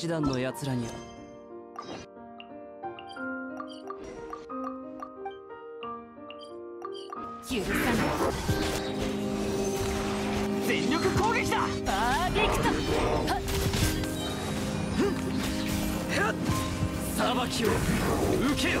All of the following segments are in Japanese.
師団の奴らには。許さない。全力攻撃だ！パーフェクト。裁きを受けよ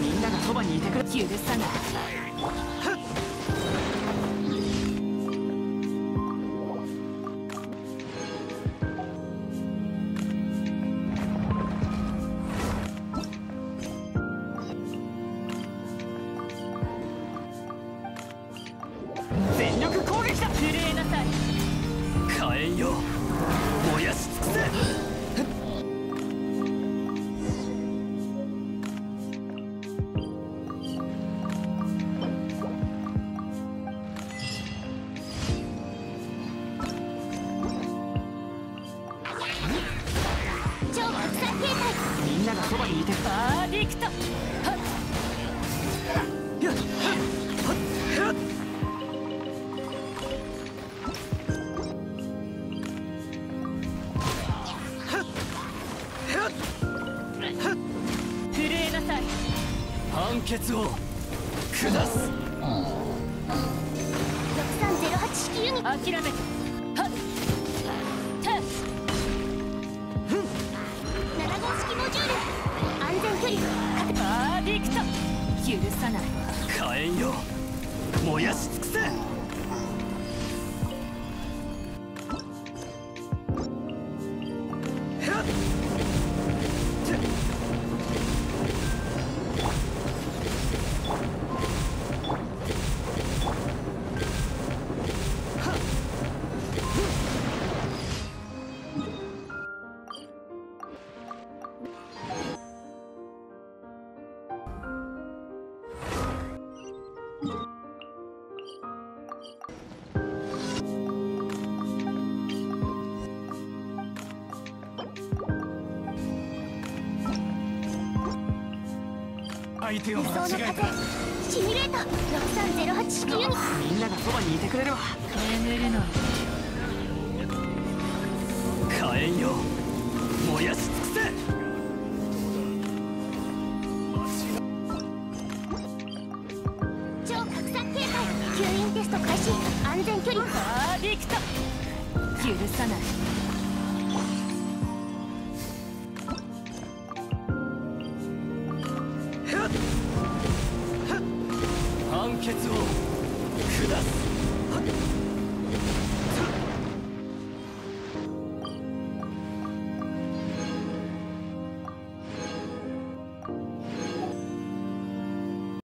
みんながそばにいてくれ許さない全力攻撃だ震えなさい。火炎よ燃やし尽くせ。ながそばにいてくれ。パーフェクト。震えなさい判決を下す6308式ユニット諦めて安全距離確パーディクト許さない。火炎よ。燃やし尽くせ。相手を理想の風シミュレート6308式ユニみんながそばにいてくれるわ。眠るの火炎よ。燃やし尽くせ。超拡散警戒。吸引テスト開始。安全距離。パーフェクト許さない決を下す。